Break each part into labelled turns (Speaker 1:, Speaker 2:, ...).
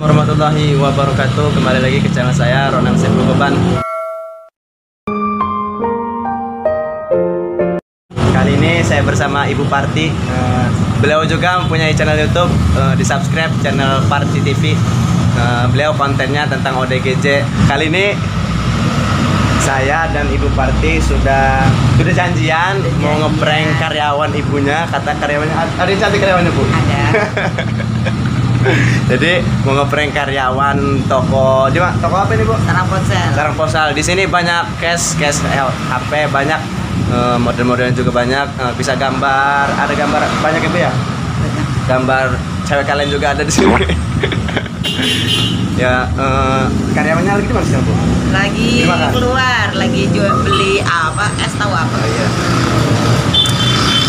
Speaker 1: warahmatullahi wabarakatuh. Kembali lagi ke channel saya Ronang Sepu Beban. Kali ini saya bersama Ibu Parti. Eh, Beliau juga mempunyai channel Youtube. Eh, Di subscribe channel Parti TV Eh, Beliau kontennya tentang ODGJ Kali ini saya dan Ibu Parti sudah sudah janjian mau ngeprank karyawan ibunya. Kata karyawannya ada yang cantik karyawannya bu
Speaker 2: Ada.
Speaker 1: jadi mau ngeprank karyawan toko di mana toko apa ini bu?
Speaker 2: Sarang ponsel.
Speaker 1: Sarang Posal di sini banyak cash cash eh, HP banyak. Eh, model-modelnya juga banyak. Eh, bisa gambar. Ada gambar banyak ibu ya? Gambar cewek kalian juga ada di sini. Ya eh, karyawannya lagi di mana sekarang bu?
Speaker 2: Lagi keluar, lagi jual beli apa? Es tahu apa?
Speaker 1: Oh, iya.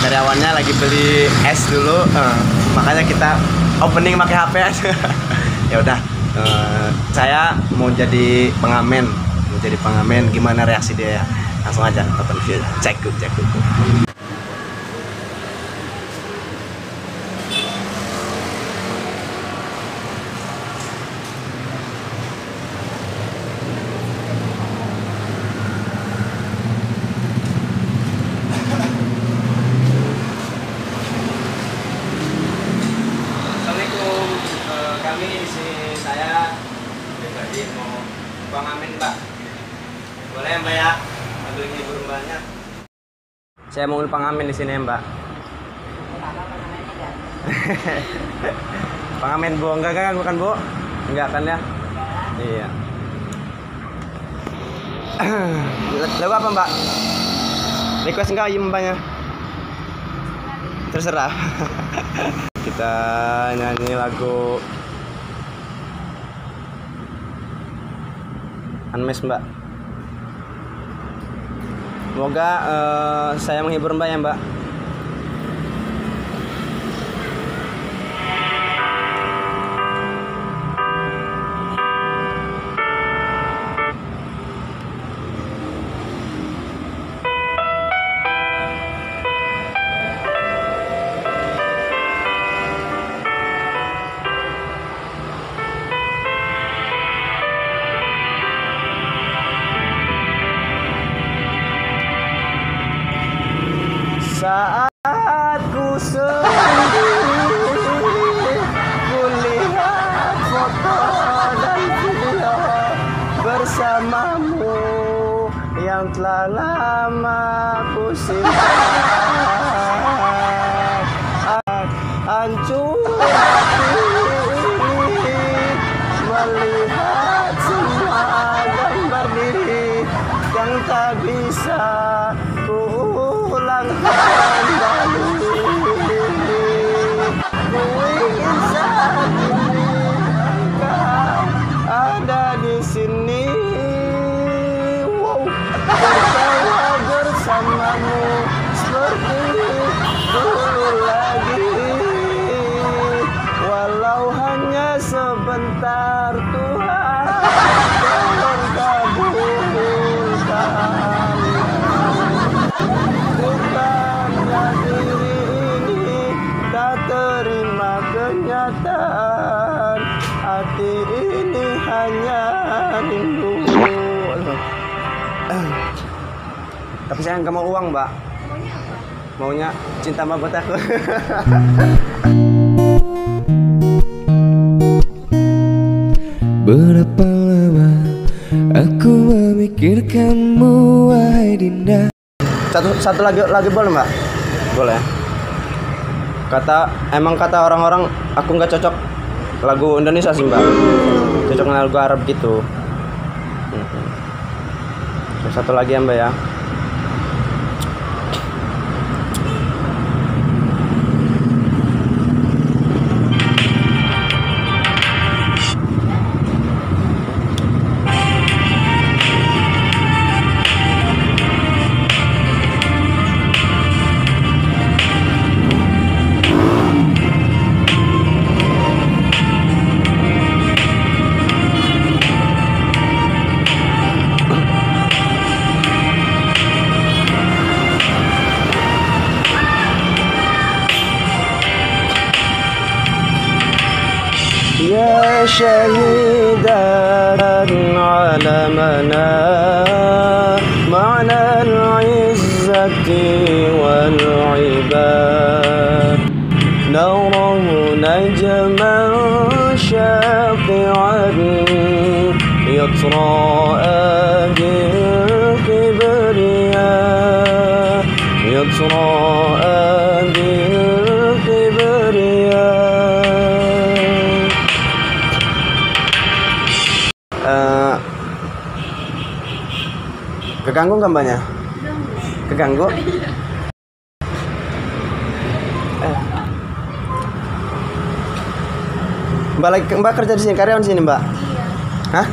Speaker 1: karyawannya lagi beli es dulu. Eh, makanya kita opening pakai HP aja. Ya udah eh, saya mau jadi pengamen mau jadi pengamen gimana reaksi dia ya? Langsung aja open view cek cek Assalamualaikum Eh, kami di sini saya pribadi mau pengamen mbak boleh ya, mbak ya ambil hibur mbaknya saya mau pengamen di sini ya, mbak pengamen bu. Enggak kan bukan bu. Enggak kan ya? Iya. Lagu apa mbak? Request enggak iya mbaknya? Terserah. Kita nyanyi lagu Unmesh mbak Semoga eh, saya menghibur mbak ya mbak Bersamamu Yang telah lama ku simpan. Hancur Melihat semua gambar diri Yang tak bisa saya nggak mau uang mbak. Maunya cinta mbak buat aku.
Speaker 3: Berapa lama aku memikirkanmu wahai Dinda?
Speaker 1: Satu, satu lagi lagi boleh mbak? Boleh. Kata, emang kata orang-orang aku nggak cocok lagu Indonesia sih mbak. Cocok dengan lagu Arab gitu. Satu lagi ya mbak ya شهيدا علمنا معنى العزة والعباد. نراه نجما شاطعا يتراءى بالكبرياء. يتراءى بالكبرياء. Keganggu nggak mbaknya? Keganggu? Eh. Mbak lagi mbak kerja di sini karyawan sini mbak? Hah?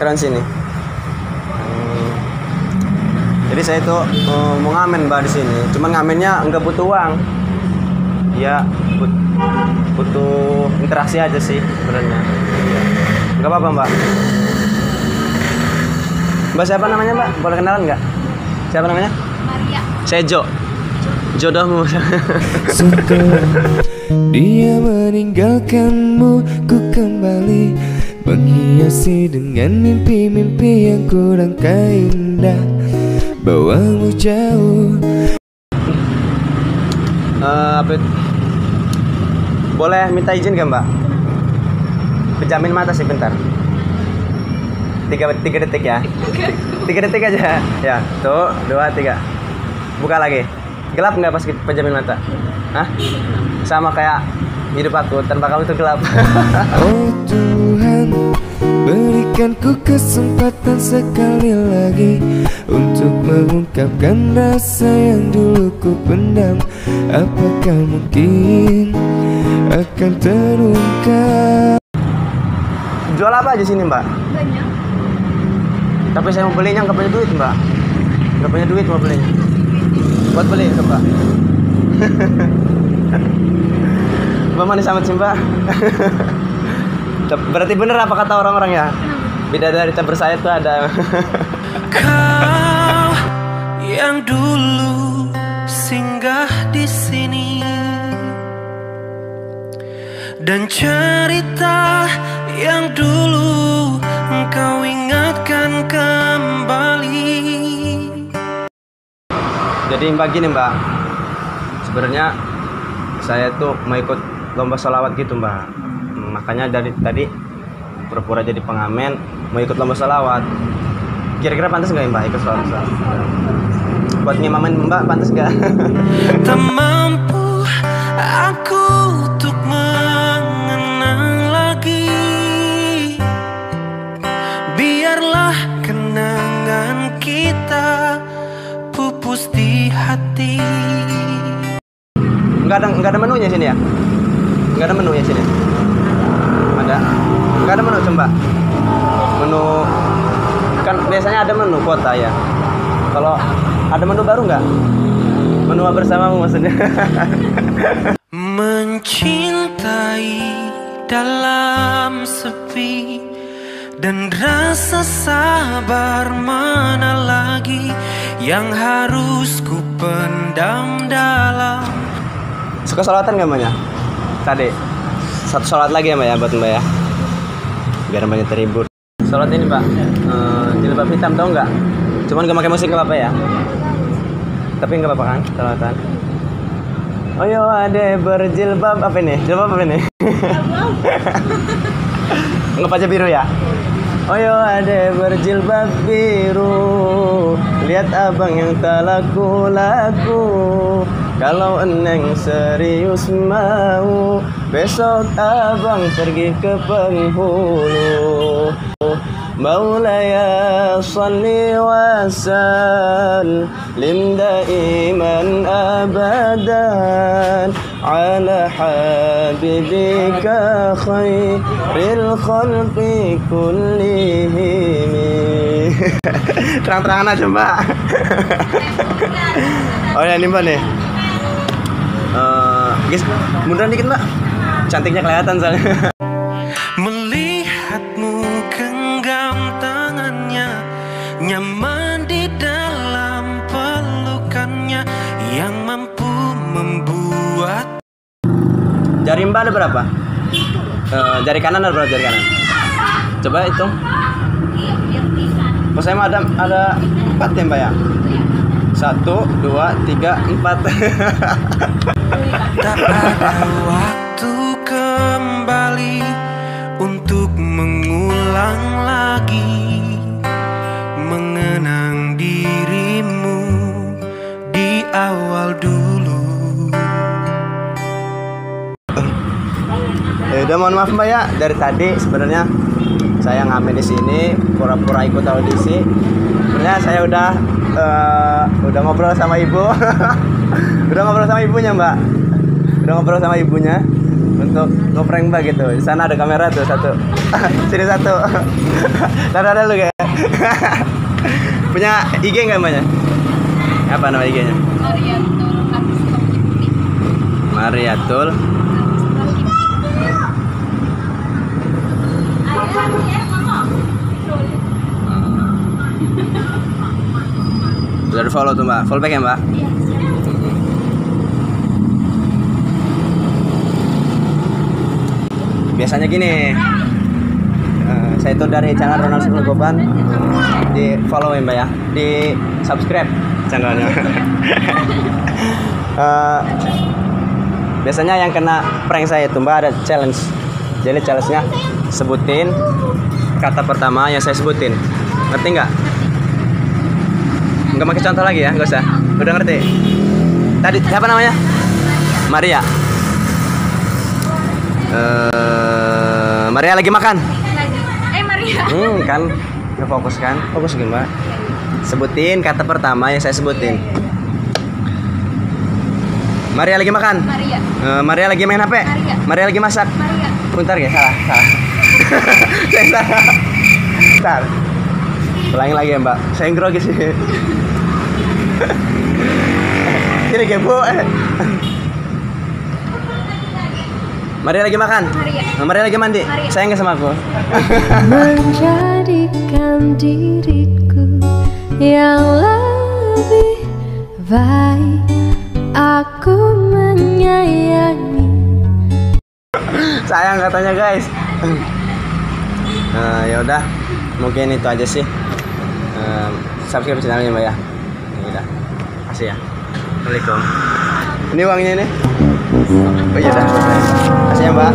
Speaker 1: Karyawan sini. Hmm. Jadi saya itu eh, mau ngamen mbak di sini. Cuman ngamennya nggak butuh uang. Ya but- butuh interaksi aja sih sebenarnya. Iya. Nggak apa-apa mbak. Mbak siapa namanya mbak? Boleh kenalan nggak? Siapa namanya? Maria. Saya Jo. Jodohmu.
Speaker 3: Setelah dia meninggalkanmu Ku kembali Menghiasi dengan mimpi-mimpi yang kurang indah Bawamu jauh
Speaker 1: Eh, apa? Boleh minta izin gak mbak? Pejamin mata sih bentar Tiga, tiga detik ya. Tiga detik aja. Ya, tuh, dua, tiga. Buka lagi. Gelap nggak pas pejamin mata? Hah? Sama kayak hidup aku tanpa kamu itu gelap.
Speaker 3: Oh Tuhan Berikan ku kesempatan sekali lagi Untuk mengungkapkan rasa yang dulu ku pendam. Apakah mungkin akan terungkap?
Speaker 1: Jual apa aja sini mbak? Banyak Tapi saya mau belinya nggak punya duit mbak. Nggak punya duit mau belinya. Buat beli ke mbak Mbak manis amat sih mbak. Berarti bener apa kata orang-orang ya? Bidadari tak bersayap tuh ada.
Speaker 4: Kau yang dulu singgah di sini dan cerita yang dulu engkau ingatkan kembali.
Speaker 1: Jadi mbak gini mbak Sebenarnya saya tuh mau ikut lomba salawat gitu mbak Makanya dari tadi pura-pura jadi pengamen Mau ikut lomba salawat Kira-kira pantas nggak mbak ikut salawat? Buat ngimamin mbak pantas nggak?
Speaker 4: Tak mampu aku untuk kenangan kita pupus di hati
Speaker 1: nggak ada nggak ada menunya sini ya? Nggak ada menunya sini? Ada? Nggak ada menu coba? Menu kan biasanya ada menu kuota ya. Kalau ada menu baru nggak? Menu bersamamu maksudnya?
Speaker 4: Mencintai dalam sepi Dan rasa sabar mana lagi Yang harus ku pendam dalam?
Speaker 1: Suka sholatan nggak mbaknya? Tadi. Satu sholat lagi ya mbak ya buat mbak ya? Biar mbaknya terhibur sholat ini mbak eh, jilbab hitam tau nggak? Cuman gak pakai musik nggak apa-apa ya? Tapi nggak apa-apa kan sholatan? Oh yo ade berjilbab. Apa ini? Jilbab apa ini? Nggak aja biru ya Oh yo ade berjilbab biru. Lihat abang yang tak laku-laku. Kalau eneng serius mau Besok abang pergi ke penghulu. Maulaya salli wa sallim daiman ala habibika khairil khalqi kullihim Terang-terangan aja mbak. Oh ya ini mbak nih. Eh, guys, munduran dikit mbak. Cantiknya kelihatan soalnya mbak ada berapa? Eh, jari kanan ada berapa jari kanan? Coba hitung. Oh saya ada ada empat ya mbak ya? Satu, dua, tiga, empat.
Speaker 4: Tak ada waktu kembali untuk mengulang lagi mengenang dirimu di awal dulu.
Speaker 1: Ya udah mohon maaf mbak ya. Dari tadi sebenarnya saya ngamen di sini pura-pura ikut audisi. Sebenarnya saya udah eh, udah ngobrol sama ibu. Udah ngobrol sama ibunya mbak. Udah ngobrol sama ibunya untuk ngeprank mbak gitu. Di sana ada kamera tuh satu. Sini satu. Ada ada lu kayak. Punya IG nggak mbaknya? Apa nama IG-nya Mariatul Udah follow tuh mbak, follow back ya mbak? Biasanya gini, eh, saya itu dari channel Ronald Goban di follow ya mbak ya, di subscribe channelnya. Eh, biasanya yang kena prank saya itu mbak ada challenge. Jadi challenge-nya sebutin kata pertama yang saya sebutin. Ngerti nggak? Nggak pakai contoh lagi ya, nggak usah. Udah ngerti? Tadi siapa namanya? Maria. Eh, Maria lagi makan.
Speaker 2: Eh Maria.
Speaker 1: Hmm, kan nggak fokus kan? Fokus gimana? Sebutin kata pertama yang saya sebutin. Maria lagi makan.
Speaker 2: Maria.
Speaker 1: Eh, Maria lagi main HP.
Speaker 2: Maria.
Speaker 1: Maria lagi masak.
Speaker 2: Maria.
Speaker 1: Bentar ya, salah, salah. saya salah. Bentar. Ulangi lagi ya, Mbak. Saya yang grogi sih. Sini kepo. Maria lagi makan.
Speaker 2: Maria.
Speaker 1: Maria lagi mandi.
Speaker 2: Maria.
Speaker 1: Sayang nggak sama aku?
Speaker 5: menjadikan diriku yang lebih baik aku menyayangi
Speaker 1: Sayang katanya guys. Nah, ya udah. Mungkin itu aja sih. Eh, subscribe channelnya Mbak ya. Ya udah. Kasih ya. Assalamualaikum. Ini uangnya ini. Oh iya dah. Kasih ya Mbak.